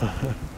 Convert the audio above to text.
Ha ha.